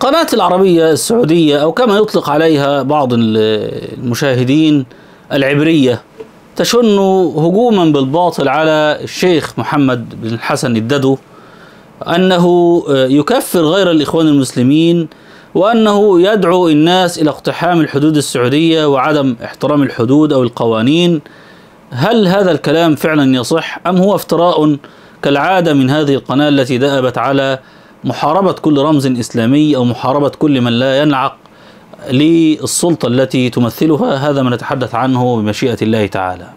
قناة العربية السعودية أو كما يطلق عليها بعض المشاهدين العبرية تشن هجوما بالباطل على الشيخ محمد بن الحسن الددو أنه يكفر غير الإخوان المسلمين وأنه يدعو الناس إلى اقتحام الحدود السعودية وعدم احترام الحدود أو القوانين. هل هذا الكلام فعلا يصح أم هو افتراء كالعادة من هذه القناة التي دأبت على محاربة كل رمز إسلامي أو محاربة كل من لا ينعق للسلطة التي تمثلها هذا ما نتحدث عنه بمشيئة الله تعالى.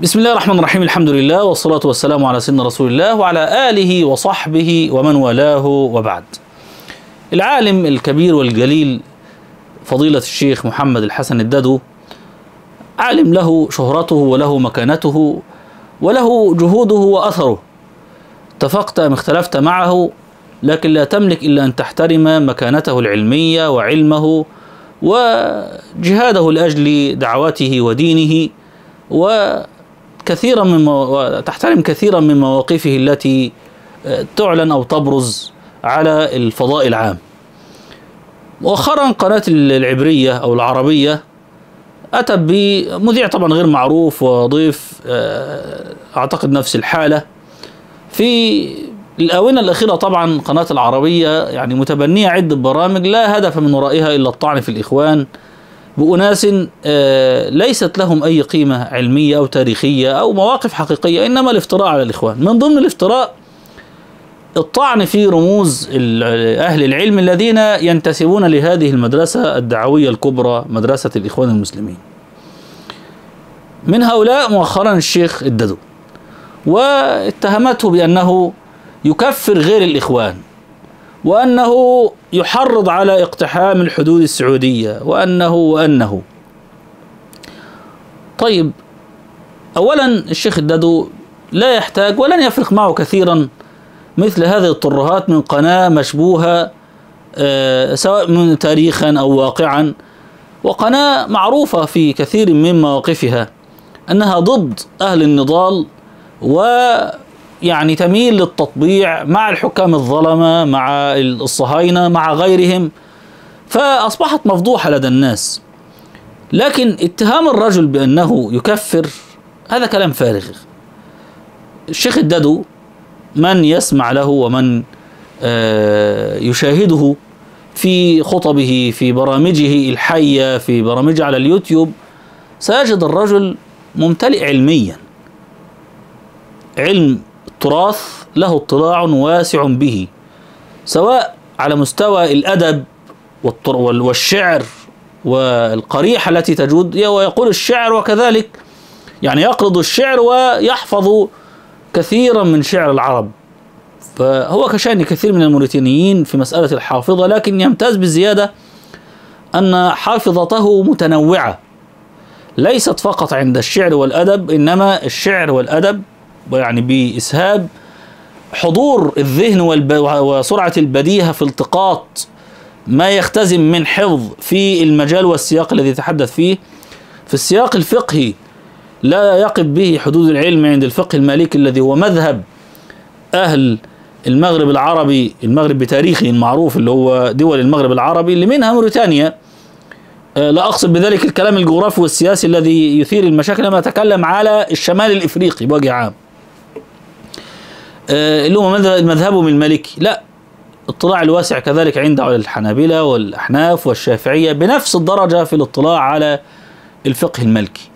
بسم الله الرحمن الرحيم الحمد لله والصلاة والسلام على سيدنا رسول الله وعلى آله وصحبه ومن والاه وبعد. العالم الكبير والجليل فضيلة الشيخ محمد الحسن الددو عالم له شهرته وله مكانته وله جهوده وأثره. اتفقت أم اختلفت معه لكن لا تملك إلا أن تحترم مكانته العلمية وعلمه وجهاده لأجل دعوته ودينه وكثيرا من مو... تحترم كثيرا من مواقفه التي تعلن أو تبرز على الفضاء العام. مؤخرا قناة العبرية أو العربية أتى بمذيع طبعا غير معروف وضيف أعتقد نفس الحالة. في الآونة الأخيرة طبعا قناة العربية يعني متبنية عدة برامج لا هدف من ورائها إلا الطعن في الإخوان بأناس ليست لهم أي قيمة علمية أو تاريخية أو مواقف حقيقية إنما الافتراء على الإخوان. من ضمن الافتراء الطعن في رموز أهل العلم الذين ينتسبون لهذه المدرسة الدعوية الكبرى مدرسة الإخوان المسلمين. من هؤلاء مؤخرا الشيخ الددو واتهمته بأنه يكفر غير الإخوان وأنه يحرض على اقتحام الحدود السعودية وأنه وأنه. طيب أولا الشيخ الددو لا يحتاج ولن يفرق معه كثيرا مثل هذه الترهات من قناة مشبوهة آه سواء من تاريخا أو واقعا وقناة معروفة في كثير من مواقفها أنها ضد أهل النضال ويعني تميل للتطبيع مع الحكام الظلمة مع الصهاينة مع غيرهم فأصبحت مفضوحة لدى الناس. لكن اتهام الرجل بأنه يكفر هذا كلام فارغ. الشيخ الددو من يسمع له ومن يشاهده في خطبه في برامجه الحية في برامجه على اليوتيوب سيجد الرجل ممتلئ علميا. علم التراث له اطلاع واسع به سواء على مستوى الأدب والشعر والقريحة التي تجود ويقول الشعر وكذلك يعني يقرض الشعر ويحفظ كثيرا من شعر العرب. فهو كشأن كثير من الموريتانيين في مسألة الحافظة لكن يمتاز بالزيادة أن حافظته متنوعة. ليست فقط عند الشعر والأدب إنما الشعر والأدب يعني بإسهاب حضور الذهن وسرعة البديهة في التقاط ما يختزم من حفظ في المجال والسياق الذي يتحدث فيه. في السياق الفقهي لا يقف به حدود العلم عند الفقه المالكي الذي هو مذهب أهل المغرب العربي المغرب بتاريخه المعروف اللي هو دول المغرب العربي اللي منها موريتانيا. لا أقصد بذلك الكلام الجغرافي والسياسي الذي يثير المشاكل لما أتكلم على الشمال الإفريقي بوجه عام. اللي هو مذهبهم المالكي. لا الاطلاع الواسع كذلك عند الحنابلة والأحناف والشافعية بنفس الدرجة في الاطلاع على الفقه المالكي.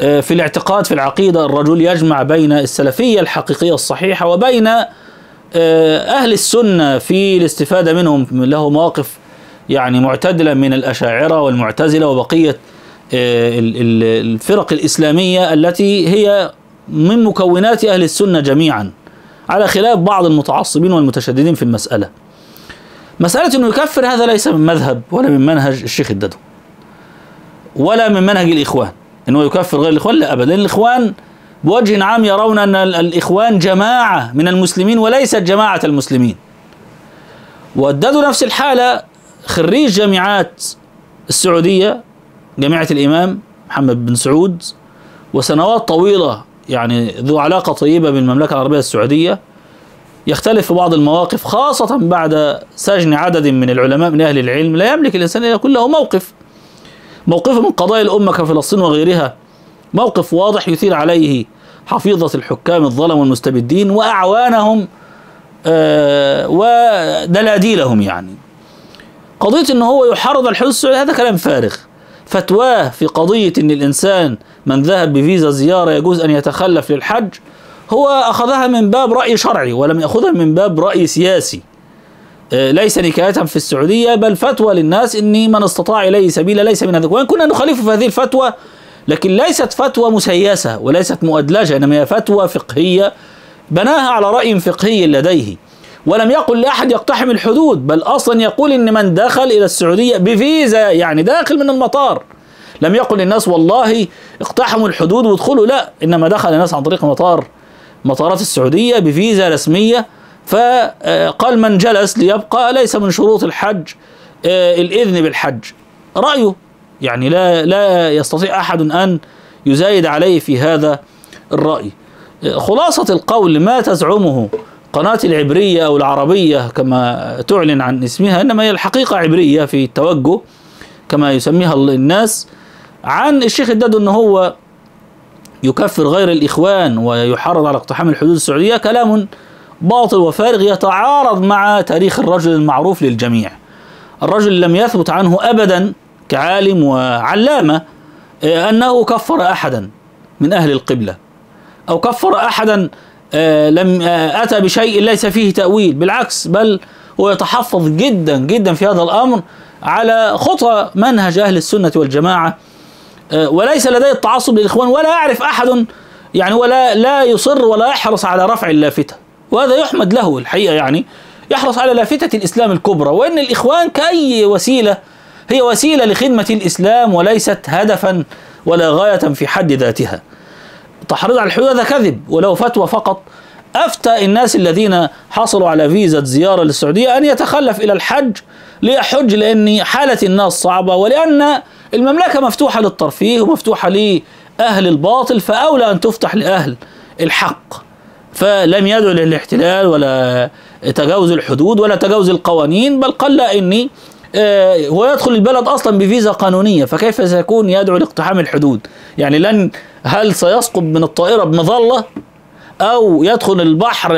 في الاعتقاد في العقيدة الرجل يجمع بين السلفية الحقيقية الصحيحة وبين أهل السنة في الاستفادة منهم له مواقف يعني معتدلة من الأشاعرة والمعتزلة وبقية الفرق الإسلامية التي هي من مكونات أهل السنة جميعا على خلاف بعض المتعصبين والمتشددين في المسألة. مسألة أنه يكفر هذا ليس من مذهب ولا من منهج الشيخ الددو ولا من منهج الإخوان. أنه يكفر غير الإخوان؟ لا أبدا. الإخوان بوجه عام يرون أن الإخوان جماعة من المسلمين وليست جماعة المسلمين. والددو نفس الحالة خريج جامعات السعودية جامعة الإمام محمد بن سعود وسنوات طويلة يعني ذو علاقة طيبة بالمملكة العربية السعودية. يختلف في بعض المواقف خاصة بعد سجن عدد من العلماء من أهل العلم. لا يملك الإنسان أن يكون له موقف. موقفه من قضايا الأمة كفلسطين وغيرها. موقف واضح يثير عليه حفيظة الحكام الظلم والمستبدين وأعوانهم آه ودلاديلهم يعني. قضية ان هو يحرض الحدود السعودية هذا كلام فارغ. فتواه في قضية إن الإنسان من ذهب بفيزا زيارة يجوز أن يتخلف للحج هو أخذها من باب رأي شرعي ولم يأخذها من باب رأي سياسي. ليس نكاية في السعودية بل فتوى للناس إني من استطاع إليه سبيلا ليس من هذا. وإن كنا نخالف في هذه الفتوى لكن ليست فتوى مسيسة وليست مؤدلجة إنما هي فتوى فقهية بناها على رأي فقهي لديه. ولم يقل لأحد يقتحم الحدود بل أصلا يقول إن من دخل إلى السعودية بفيزا يعني داخل من المطار. لم يقل للناس والله اقتحموا الحدود وادخلوا لا إنما دخل الناس عن طريق مطار مطارات السعودية بفيزا رسمية فقال من جلس ليبقى ليس من شروط الحج الإذن بالحج. رأيه يعني لا لا يستطيع أحد أن يزايد عليه في هذا الرأي. خلاصة القول ما تزعمه قناة العبرية أو العربية كما تعلن عن اسمها إنما هي الحقيقة عبرية في التوجه كما يسميها الناس. عن الشيخ الدادو أنه هو يكفر غير الإخوان ويحرض على اقتحام الحدود السعودية كلام باطل وفارغ يتعارض مع تاريخ الرجل المعروف للجميع. الرجل لم يثبت عنه أبدا كعالم وعلامة أنه كفر أحدا من أهل القبلة. أو كفر أحدا آه لم آه أتى بشيء ليس فيه تأويل. بالعكس بل هو يتحفظ جدا جدا في هذا الأمر على خطى منهج أهل السنة والجماعة. آه وليس لديه التعصب للإخوان ولا يعرف أحد يعني ولا لا يصر ولا يحرص على رفع اللافتة. وهذا يحمد له الحقيقة يعني. يحرص على لافتة الإسلام الكبرى وإن الإخوان كأي وسيلة هي وسيلة لخدمة الإسلام وليست هدفا ولا غاية في حد ذاتها. تحريض على الحدود هذا كذب. ولو فتوى فقط أفتى الناس الذين حصلوا على فيزا زيارة للسعودية أن يتخلف إلى الحج ليحج لأن حالة الناس صعبة ولأن المملكة مفتوحة للترفيه ومفتوحة لأهل الباطل فأولى أن تفتح لأهل الحق. فلم يدعو للاحتلال ولا تجاوز الحدود ولا تجاوز القوانين بل قال إني آه هو يدخل البلد أصلا بفيزا قانونية فكيف سيكون يدعو لاقتحام الحدود؟ يعني لن هل سيسقط من الطائرة بمظلة أو يدخل البحر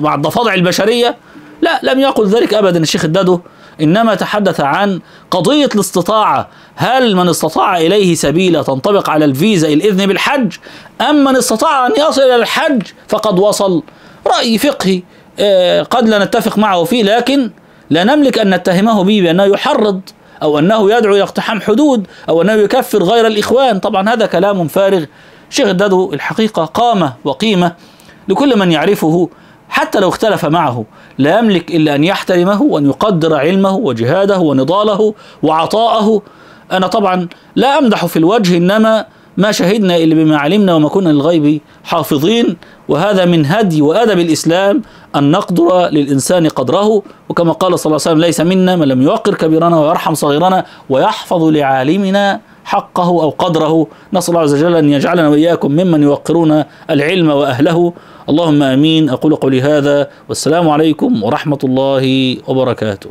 مع الضفادع البشرية؟ لا لم يقل ذلك ابدا الشيخ الدادو إنما تحدث عن قضية الاستطاعة. هل من استطاع إليه سبيلا تنطبق على الفيزا الإذن بالحج؟ أم من استطاع أن يصل إلى الحج فقد وصل؟ رأي فقهي آه قد لا نتفق معه فيه لكن لا نملك أن نتهمه به بأنه يحرض أو أنه يدعو إلى اقتحام حدود أو أنه يكفر غير الإخوان. طبعا هذا كلام فارغ. شيخ الدادو الحقيقة قامه وقيمة لكل من يعرفه حتى لو اختلف معه لا يملك إلا أن يحترمه وأن يقدر علمه وجهاده ونضاله وعطاءه. أنا طبعا لا أمدح في الوجه إنما ما شهدنا إلا بما علمنا وما كنا للغيب حافظين. وهذا من هدي وأدب الإسلام أن نقدر للإنسان قدره. وكما قال صلى الله عليه وسلم ليس منا من لم يوقر كبيرنا ويرحم صغيرنا ويحفظ لعالمنا حقه أو قدره. نسأل الله عز وجل أن يجعلنا وإياكم ممن يوقرون العلم وأهله. اللهم آمين. أقول قولي هذا. والسلام عليكم ورحمة الله وبركاته.